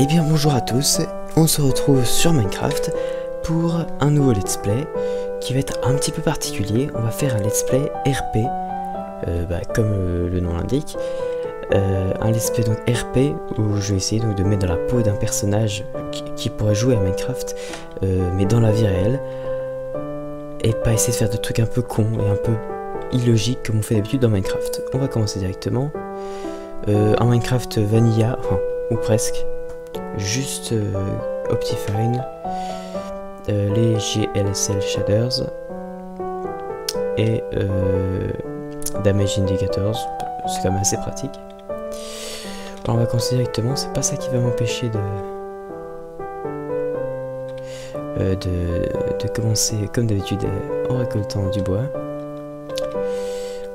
Eh bien bonjour à tous, on se retrouve sur Minecraft pour un nouveau let's play qui va être un petit peu particulier. On va faire un let's play RP, euh, bah, comme euh, le nom l'indique. Euh, un let's play donc RP où je vais essayer donc de mettre dans la peau d'un personnage qui, pourrait jouer à Minecraft, mais dans la vie réelle. Et pas essayer de faire de trucs un peu cons et un peu illogiques comme on fait d'habitude dans Minecraft. On va commencer directement. un Minecraft Vanilla, ou presque juste euh, Optifine, euh, les GLSL Shaders et euh, Damage Indicators, c'est quand même assez pratique. On va commencer directement, c'est pas ça qui va m'empêcher de, de, commencer comme d'habitude en récoltant du bois.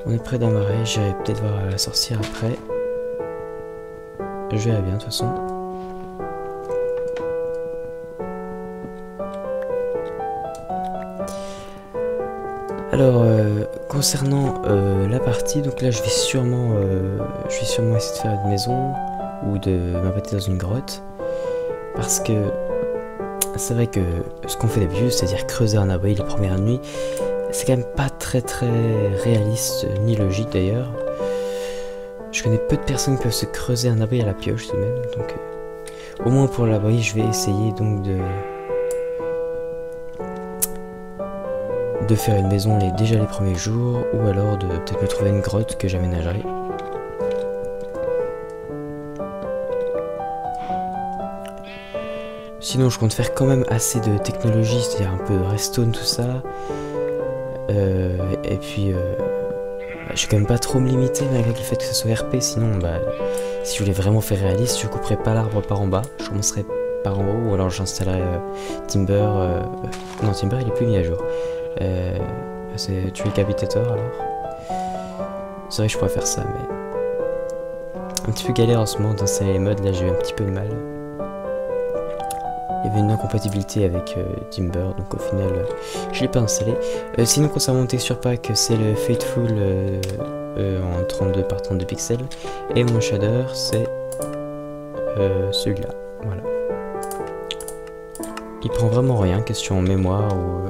On est près d'un j'irai peut-être voir la sorcière après. Je verrai bien de toute façon. Alors, euh, concernant euh, la partie, donc là je vais sûrement euh, je vais sûrement essayer de faire une maison ou de m'abattre dans une grotte. Parce que c'est vrai que ce qu'on fait d'habitude, c'est-à-dire creuser un abri les premières nuits, c'est quand même pas très très réaliste, ni logique d'ailleurs. Je connais peu de personnes qui peuvent se creuser un abri à la pioche tout de même, donc au moins pour l'abri, je vais essayer donc de de faire une maison les, déjà les premiers jours, ou alors de peut-être trouver une grotte que j'aménagerai. Sinon, je compte faire quand même assez de technologie, c'est-à-dire un peu de redstone, tout ça. Euh, et puis, euh, bah, je suis quand même pas trop me limiter malgré le fait que ce soit RP. Sinon, bah, si je voulais vraiment faire réaliste, je couperais pas l'arbre par en bas. Je commencerais par en haut, ou alors j'installerais euh, Timber. non, Timber, il est plus mis à jour. Euh, c'est tuer Capitator alors. C'est vrai que je pourrais faire ça, mais. Un petit peu galère en ce moment d'installer les modes, là j'ai eu un petit peu de mal. Il y avait une incompatibilité avec euh, Timber, donc au final euh, je l'ai pas installé. sinon concernant mon texture pack, c'est le Fateful en 32 par 32 pixels. Et mon shader c'est celui-là. Voilà. Il prend vraiment rien, question mémoire ou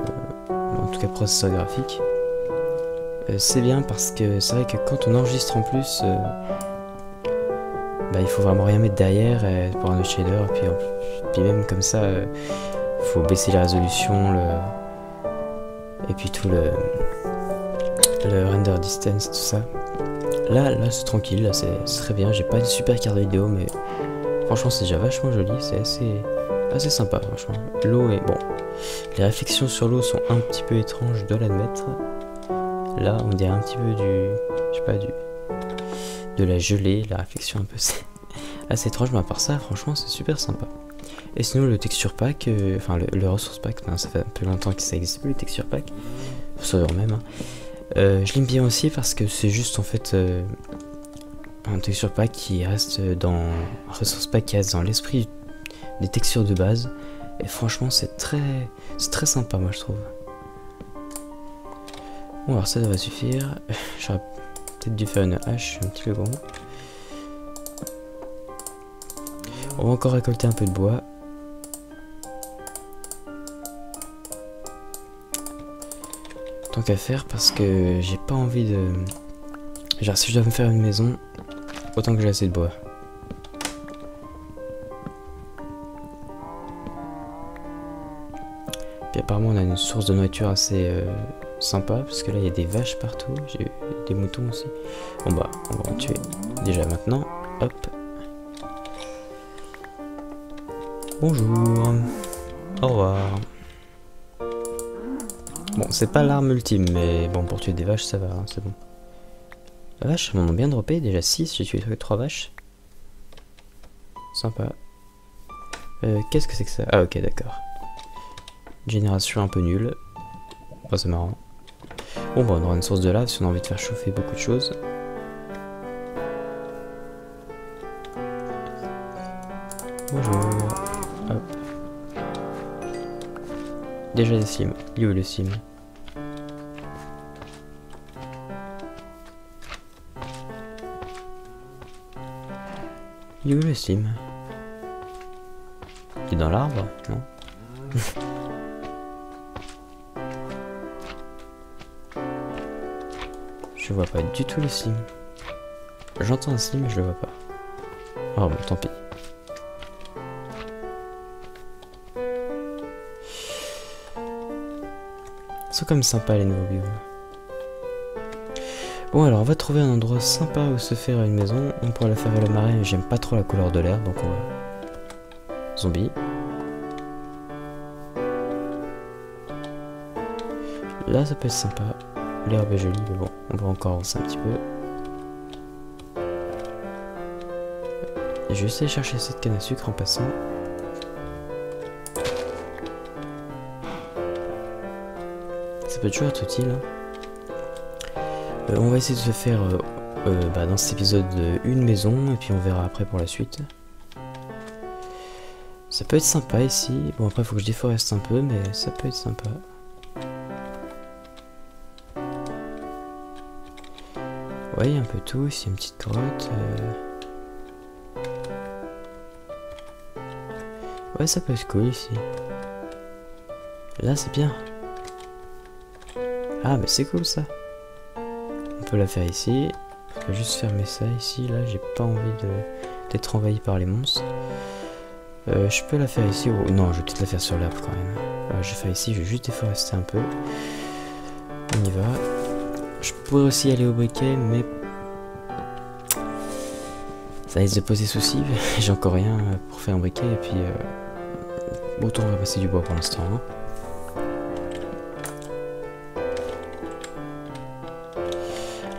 tout cas processeur graphique. Euh, c'est bien parce que c'est vrai que quand on enregistre en plus, euh, bah, il faut vraiment rien mettre derrière euh, pour un shader. Puis, puis même comme ça, il faut baisser la résolution, le, et puis tout le, le render distance, tout ça. Là, là c'est tranquille, c'est très bien. J'ai pas une super carte vidéo, mais franchement c'est déjà vachement joli, c'est assez, assez sympa franchement. L'eau est bon. Les réflexions sur l'eau sont un petit peu étranges, je dois l'admettre. Là, on dirait un petit peu du. Je sais pas, du. de la gelée, la réflexion un peu. assez étrange, mais à part ça, franchement, c'est super sympa. Et sinon, le texture pack, euh, enfin, le, ressource pack, ça fait un peu longtemps que ça existe plus, le texture pack. Même. Hein. Euh, je l'aime bien aussi parce que c'est juste en fait. Euh, un texture pack qui reste dans. Un ressource pack qui reste dans l'esprit des textures de base et franchement, c'est très, c'est très sympa, moi je trouve. Bon, alors ça, ça va suffire. J'aurais peut-être dû faire une hache un petit peu bon. On va encore récolter un peu de bois. Tant qu'à faire parce que j'ai pas envie de... Genre si je dois me faire une maison, autant que j'ai assez de bois. Apparemment on a une source de nourriture assez euh, sympa parce que là il y a des vaches partout, j'ai des moutons aussi. Bon bah on va en tuer déjà maintenant. Hop. Bonjour. Au revoir. Bon c'est pas l'arme ultime mais bon pour tuer des vaches ça va, hein, c'est bon. La vache m'en ont bien droppé, déjà 6, j'ai tué 3 vaches. Sympa. Euh, Qu'est-ce que c'est que ça? Ah ok d'accord. Génération un peu nulle. Oh, c'est marrant. Bon, bah, on aura une source de lave si on a envie de faire chauffer beaucoup de choses. Bonjour. Déjà des sims. Il est où le sim Il est où le sim Il est dans l'arbre Non? Je vois pas du tout le slim. J'entends un slim mais je le vois pas. Oh bon, tant pis. Sont comme sympas les nouveaux biomes. Bon alors on va trouver un endroit sympa où se faire une maison. On pourra la faire à la marée mais j'aime pas trop la couleur de l'air donc on va... Zombie. Là ça peut être sympa. L'herbe est jolie mais bon on va encore avancer un petit peu. Je vais essayer de chercher cette canne à sucre en passant. Ça peut toujours être utile. Hein. Euh, on va essayer de se faire euh, euh, bah, dans cet épisode une maison et puis on verra après pour la suite. Ça peut être sympa ici. Bon après il faut que je déforeste un peu mais ça peut être sympa. Un peu tout. Ici une petite grotte. Ouais, ça peut être cool ici. Là, c'est bien. Ah, mais c'est cool ça la faire ici. On va juste fermer ça ici. Là, j'ai pas envie d'être envahi par les monstres. Euh, je peux la faire ici ou... Non, je vais peut-être la faire sur l'arbre quand même. Euh, je vais faire ici, je vais juste déforester un peu. On y va. Je pourrais aussi aller au briquet, mais... Ça risque de poser souci. j'ai encore rien pour faire un briquet et puis... Euh... Autant on va passer du bois pour l'instant. Hein.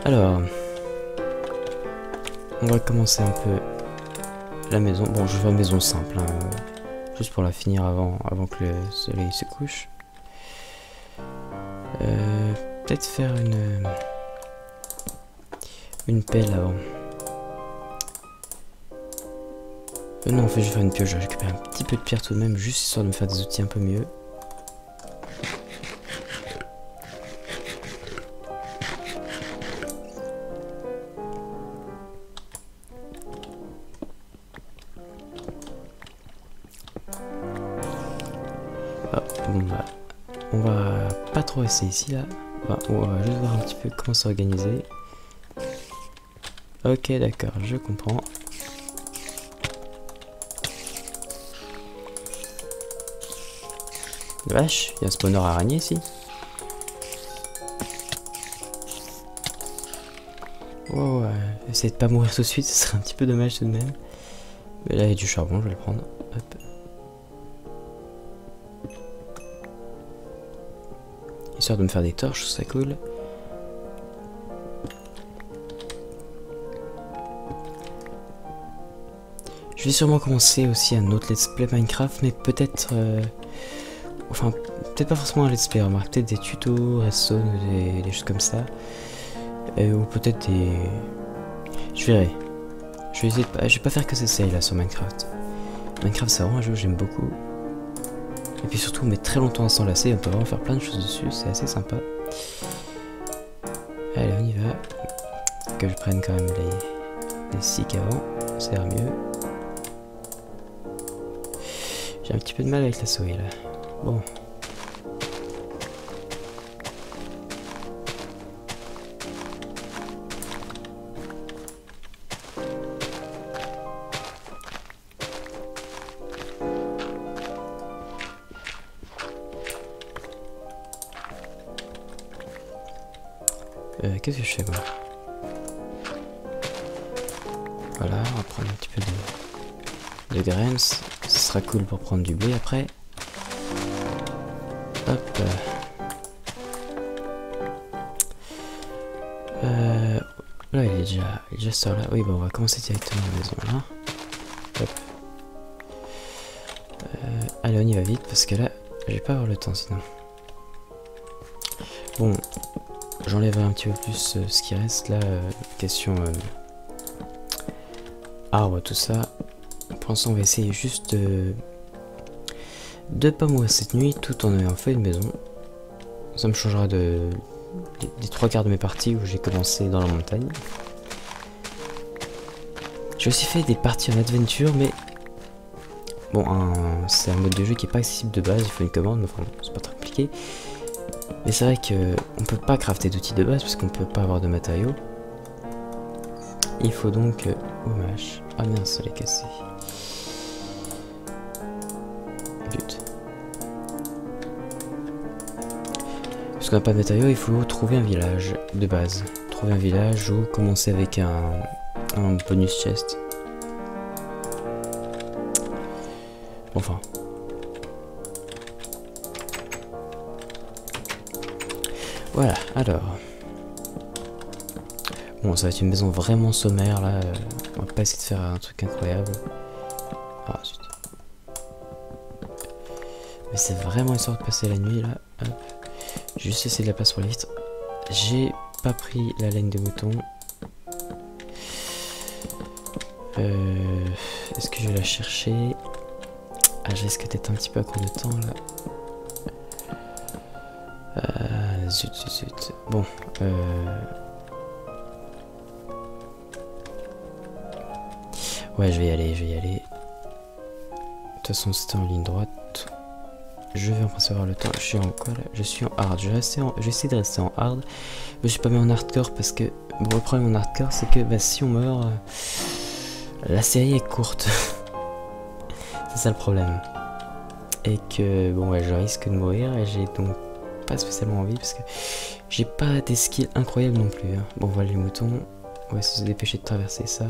Alors, on va commencer un peu la maison. Bon, je veux une maison simple, hein, juste pour la finir avant, avant que le soleil se couche. Peut-être faire une une pelle avant. Euh, non, en fait, je vais faire une pioche. Je vais récupérer un petit peu de pierre tout de même, juste histoire de me faire des outils un peu mieux. c'est ici là. On va juste voir un petit peu comment s'organiser. Ok, d'accord, je comprends. Vache, il y a un spawner araignée ici. Oh ouais, essayer de pas mourir tout de suite, ce serait un petit peu dommage tout de même. Mais là il y a du charbon, je vais le prendre. De me faire des torches, c'est cool. Je vais sûrement commencer aussi un autre let's play Minecraft, mais peut-être... Euh, enfin, peut-être pas forcément un let's play, remarque, peut-être des tutos, redstone, des, des choses comme ça. Euh, ou peut-être des... Je verrai. Je vais. Je vais pas faire que ces là sur Minecraft. Minecraft c'est vraiment un jeu que j'aime beaucoup. Et puis surtout, on met très longtemps à s'enlacer, on peut vraiment faire plein de choses dessus, c'est assez sympa. Allez, on y va. Que je prenne quand même les, les avant, ça ira mieux. J'ai un petit peu de mal avec la souris là. Bon, qu'est-ce que je fais Voilà, on va prendre un petit peu de, de graines. Ce sera cool pour prendre du blé après. Hop. Euh, là, il est déjà, il déjà sort là. Oui, bon, on va commencer directement la maison là. Hop. Euh, allez, on y va vite parce que là, je vais pas avoir le temps sinon. Bon, J'enlève un petit peu plus euh, ce qui reste là. Euh, question euh, arbre, tout ça. Pour l'instant, on va essayer juste de de pas mourir cette nuit tout en ayant fait une maison. Ça me changera de des, trois quarts de mes parties où j'ai commencé dans la montagne. J'ai aussi fait des parties en adventure, mais Bon, c'est un mode de jeu qui est pas accessible de base, il faut une commande, mais enfin, c'est pas très compliqué. Mais c'est vrai que on peut pas crafter d'outils de base parce qu'on peut pas avoir de matériaux. Il faut donc... Euh, oh mâche. Ah mince, ça l'est cassé. But. Parce qu'on n'a pas de matériaux, il faut trouver un village de base. Trouver un village ou commencer avec un bonus chest. Enfin. Voilà, alors. Bon, ça va être une maison vraiment sommaire là. On va pas essayer de faire un truc incroyable. Ah, zut. Mais c'est vraiment histoire de passer la nuit là. Hop. Juste essayer de la place pour les vitres. J'ai pas pris la laine de mouton. Euh, Est-ce que je vais la chercher? Ah, je risque d'être un petit peu à court de temps là? Bon, euh... Ouais, je vais y aller, je vais y aller. De toute façon, c'était en ligne droite. Je vais en principe avoir le temps. Je suis en quoi là Je suis en hard. Je vais, essayer de rester en hard. Je suis pas mis en hardcore parce que. Bon, le problème en hardcore, c'est que bah, si on meurt, euh, la série est courte. C'est ça le problème. Et que, bon, ouais, je risque de mourir et j'ai donc pas spécialement envie parce que j'ai pas des skills incroyables non plus. Hein. Bon, voilà les moutons. On va se dépêcher de traverser ça.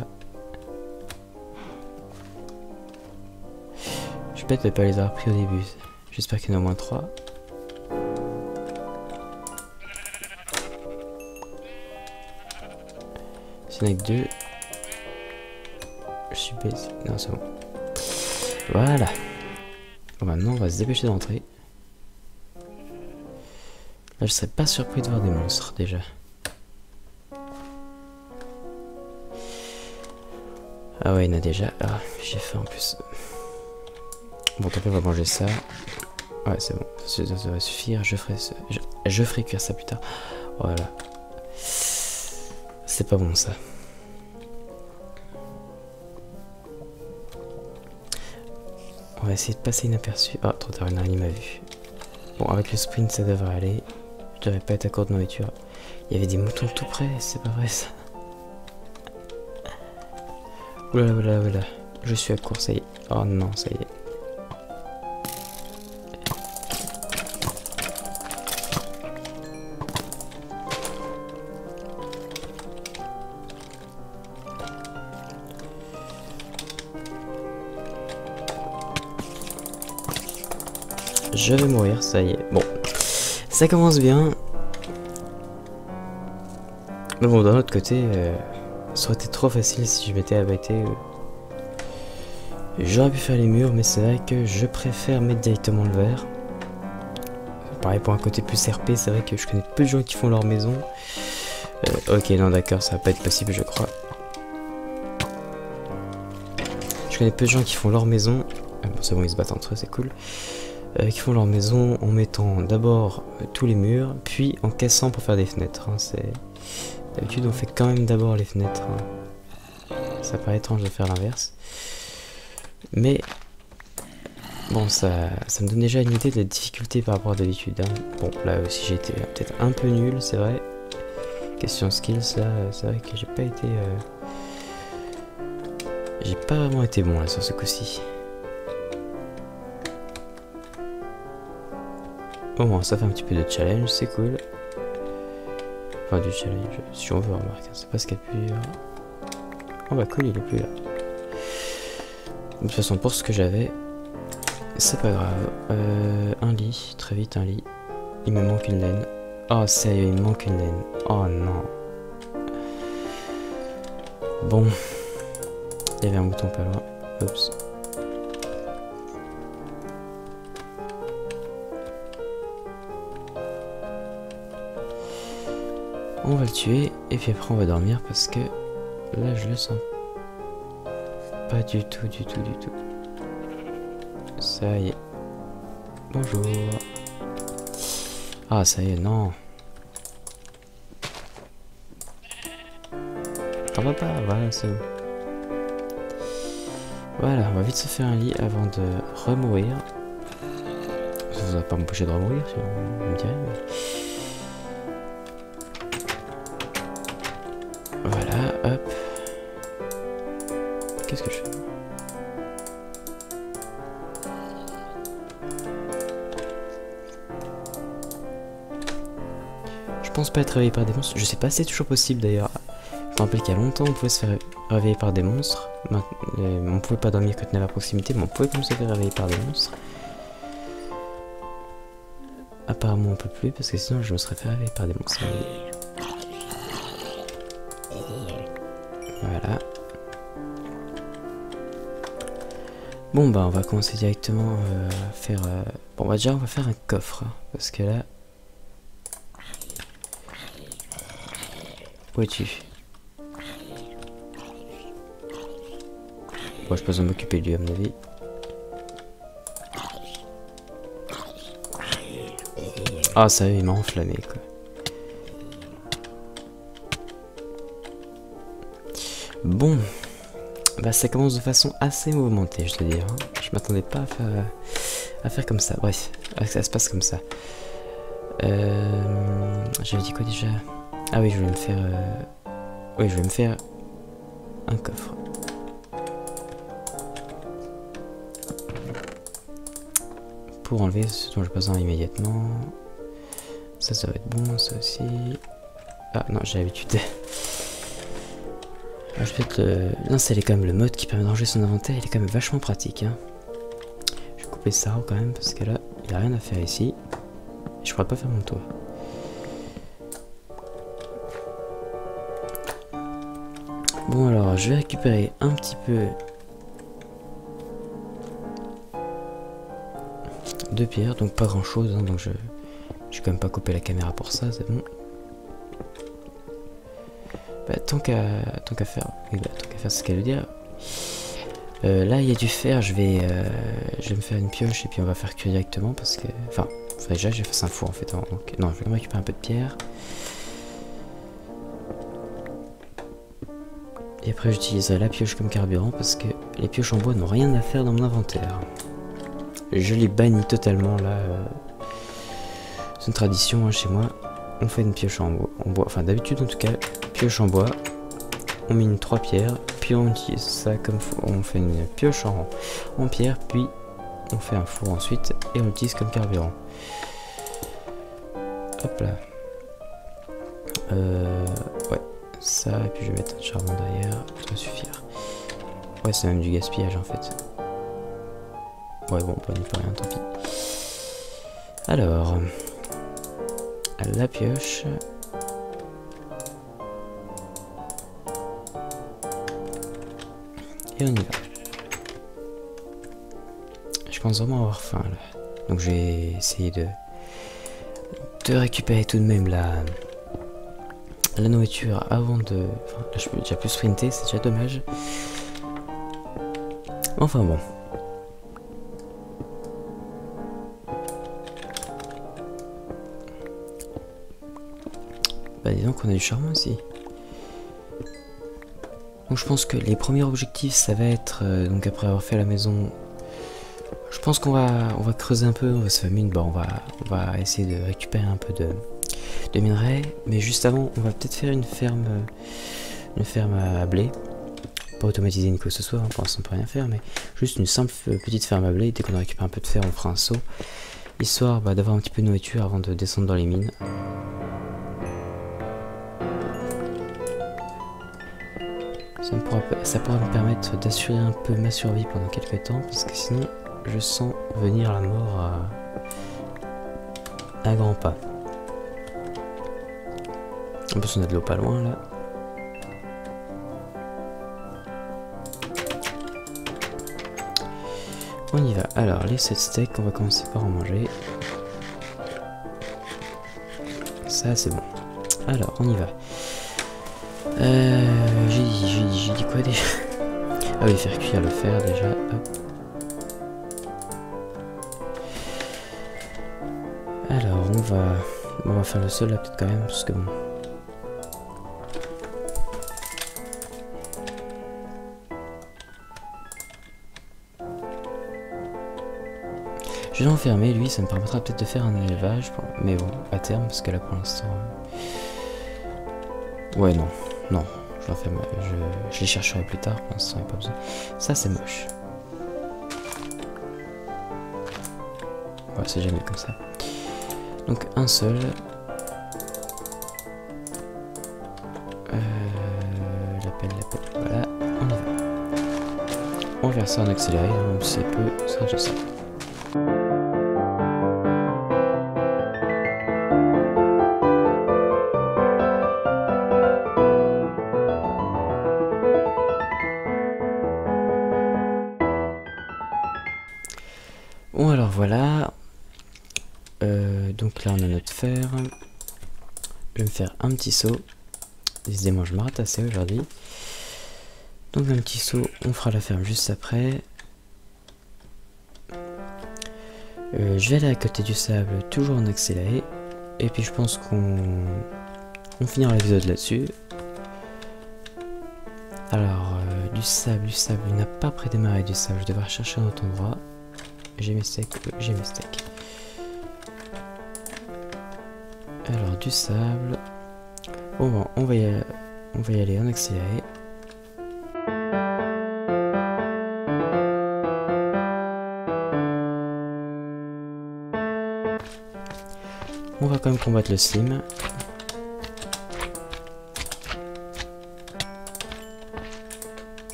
Je suis bête de pas les avoir pris au début. J'espère qu'il y en a au moins 3. S'il n'y en a que 2. Je suis baisé. Non, c'est bon. Voilà. Bon, maintenant, on va se dépêcher d'entrer. Je serais pas surpris de voir des monstres, déjà. Ah ouais, il y en a déjà. Ah, j'ai faim en plus. Bon, tant pis, on va manger ça. Ouais, c'est bon. Ça, devrait suffire. Je ferai, je, je ferai cuire ça plus tard. Voilà. C'est pas bon, ça. On va essayer de passer inaperçu. Ah, trop tard, une araignée m'a vu. Bon, avec le sprint, ça devrait aller. Je devrais pas être à court de nourriture. Il y avait des moutons tout près, c'est pas vrai ça. Oula, oula, oula. Je suis à court, ça y est. Oh non, ça y est. Je vais mourir, ça y est. Ça commence bien. Mais bon, d'un autre côté, euh, ça aurait été trop facile si je m'étais abattu. J'aurais pu faire les murs, mais c'est vrai que je préfère mettre directement le verre. Pareil pour un côté plus RP, c'est vrai que je connais peu de gens qui font leur maison. Euh, ok, non d'accord, ça va pas être possible, je crois. Je connais peu de gens qui font leur maison. Ah bon, c'est bon, ils se battent entre eux, c'est cool. Euh, qui font leur maison en mettant d'abord euh, tous les murs, puis en cassant pour faire des fenêtres. Hein. c'est D'habitude on fait quand même d'abord les fenêtres. Hein. Ça paraît étrange de faire l'inverse. Mais bon, ça, ça me donne déjà une idée de la difficulté par rapport à d'habitude. Hein. Bon, là aussi j'ai été peut-être un peu nul, c'est vrai. Question skills, là, c'est vrai que j'ai pas été... Euh, j'ai pas vraiment été bon là sur ce coup-ci. Au moins, ça fait un petit peu de challenge, c'est cool. Enfin, du challenge, si on veut, remarquer. C'est pas ce qu'il y a plus. Oh bah cool, il est plus là. De toute façon, pour ce que j'avais, c'est pas grave. Euh, un lit, très vite un lit. Il me manque une laine. Oh, sérieux, il me manque une laine. Oh non. Bon. Il y avait un bouton pas loin. Oups. On va le tuer et puis après on va dormir parce que là je le sens pas du tout, du tout, du tout. Ça y est. Bonjour. Ah ça y est, non. T'en vas pas, voilà, c'est bon. Voilà, on va vite se faire un lit avant de remourir. Ça va pas m'empêcher de remourir, si on me dirait. Pas être réveillé par des monstres. Je sais pas si c'est toujours possible d'ailleurs. Je me rappelle qu'il y a longtemps on pouvait se faire réveiller par des monstres. Euh, on pouvait pas dormir quand on avait à proximité, mais on pouvait comme se faire réveiller par des monstres. Apparemment on peut plus parce que sinon je me serais fait réveiller par des monstres. Voilà. Bon bah on va commencer directement euh, à faire... Euh, bon bah déjà on va faire un coffre. Parce que là... Où es-tu Bon je peux m'occuper de lui à mon avis. Ah ça il m'a enflammé quoi. Bon, bah ça commence de façon assez mouvementée, je dois dire. Hein. Je m'attendais pas à faire, à faire comme ça. Bref, ça se passe comme ça. Euh, J'avais dit quoi déjà? Ah oui, je vais me faire... Euh, oui, je vais me faire un coffre. Pour enlever ce dont j'ai besoin immédiatement. Ça, ça va être bon, ça aussi. Ah non, j'ai l'habitude. je vais peut-être quand même le mode qui permet d'enlever son inventaire, il est quand même vachement pratique. Hein. Je vais couper ça quand même parce que là, il a rien à faire ici. Je pourrais pas faire mon toit. Bon alors, je vais récupérer un petit peu de pierre, donc pas grand chose, hein, donc je, je vais quand même pas couper la caméra pour ça, c'est bon. Bah, tant qu'à tant qu'à faire, tant qu'à faire ce qu'elle veut dire. Euh, là, il y a du fer. Je vais, euh, je vais me faire une pioche et puis on va faire cuire directement parce que, enfin, déjà je fasse un four en fait. Donc, non, je vais récupérer un peu de pierre. Et après, j'utiliserai la pioche comme carburant parce que les pioches en bois n'ont rien à faire dans mon inventaire. Je les bannis totalement là. Euh, c'est une tradition hein, chez moi. On fait une pioche en bois. En bois. Enfin, d'habitude en tout cas, pioche en bois, on mine trois pierres, puis on utilise ça comme on fait une pioche en, en pierre, puis on fait un four ensuite et on l'utilise comme carburant. Hop là. Euh, ouais, ça, et puis je vais mettre un charbon derrière, ça va suffire. Ouais, c'est même du gaspillage en fait. Ouais, bon, n'y peut rien, tant pis. Alors, la pioche. Et on y va. Je pense vraiment avoir faim là. Donc je vais essayer de, de récupérer tout de même la, la nourriture avant de... Enfin là je peux déjà plus sprinter, c'est déjà dommage. Enfin bon. Bah disons qu'on a du charbon aussi. Donc je pense que les premiers objectifs ça va être, euh, donc après avoir fait la maison, je pense qu'on va, on va creuser un peu, on va se faire mine, bon, on, va, on va essayer de récupérer un peu de, de minerais, mais juste avant on va peut-être faire une ferme, une ferme à blé, pas automatiser ni quoi que ce soit, hein, pour l'instant on peut rien faire, mais juste une simple petite ferme à blé, dès qu'on récupère un peu de fer on fera un saut, histoire bah, d'avoir un petit peu de nourriture avant de descendre dans les mines. Ça, pourra, me permettre d'assurer un peu ma survie pendant quelques temps, parce que sinon, je sens venir la mort à grands pas. En plus, on a de l'eau pas loin, là. On y va. Alors, les 7 steaks, on va commencer par en manger. Ça, c'est bon. Alors, on y va. Euh, j'ai dit, j'ai dit quoi déjà? Ah oui, faire cuire le fer déjà. Alors, on va, on va faire le sol là peut-être quand même parce que bon. Je vais l'enfermer, lui, ça me permettra peut-être de faire un élevage, mais bon, à terme, parce que là pour l'instant... euh, Ouais, non, non, je l'enferme, je, je les chercherai plus tard, pour l'instant, il n'y a pas besoin. Ça, c'est moche. Ouais, c'est jamais comme ça. Donc, un seul. Euh, l'appel, l'appel, voilà, on y va. On va ça en accéléré, même si c'est peu, ça sera déjà petit saut. Décidément je me ratassais aujourd'hui. Donc un petit saut, on fera la ferme juste après. Euh, je vais aller à côté du sable, toujours en accéléré. Et puis je pense qu'on on finira l'épisode là-dessus. Alors, euh, du sable, du sable, il n'a pas prédémarré du sable, je devrais chercher un autre endroit. J'ai mes steaks, oui, j'ai mes steaks. Alors, du sable. Bon, on va y, on va y aller en accéléré. On va quand même combattre le slim.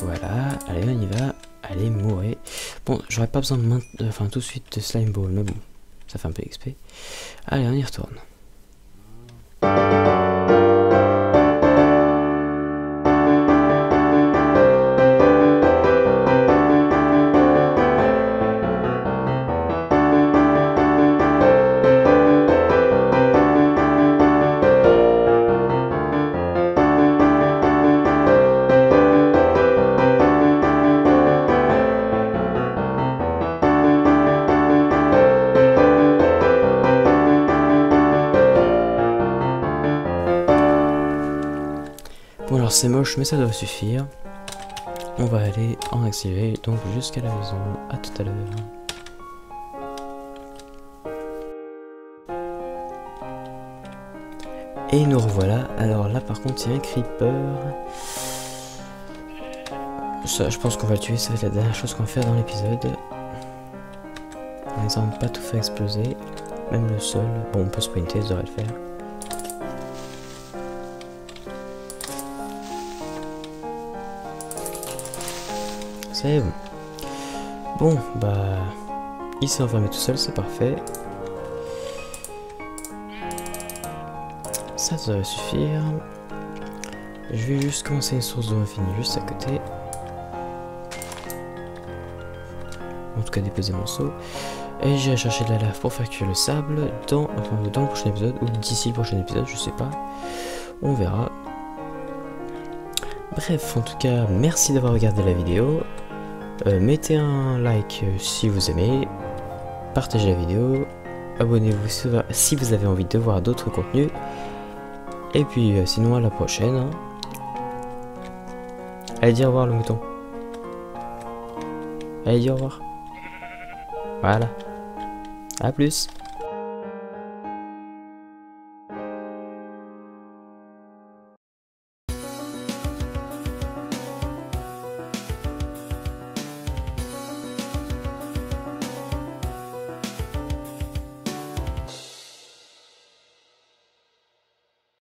Voilà, allez on y va, allez mourir. Bon, j'aurais pas besoin de enfin tout de suite de slime ball, mais bon, ça fait un peu XP. Allez, on y retourne. Mais ça doit suffire. On va aller en accéléré donc jusqu'à la maison. À tout à l'heure. Et nous revoilà. Alors là par contre il y a un creeper. Ça, je pense qu'on va le tuer, ça va être la dernière chose qu'on va faire dans l'épisode. On va pas tout faire exploser. Même le sol. Bon on peut sprinter, ça devrait le faire. Bon. Bah... Il s'est enfermé tout seul, c'est parfait. Ça, ça va suffire. Je vais juste commencer une source d'eau infinie juste à côté. En tout cas, déposer mon seau. Et j'irai chercher de la lave pour faire cuire le sable dans, dans le prochain épisode, ou d'ici le prochain épisode, je sais pas. On verra. Bref, en tout cas, merci d'avoir regardé la vidéo. Euh, mettez un like euh, si vous aimez, partagez la vidéo, abonnez-vous si vous avez envie de voir d'autres contenus, et puis euh, sinon à la prochaine. Hein. Allez dire au revoir le mouton. Allez dire au revoir. Voilà. A plus.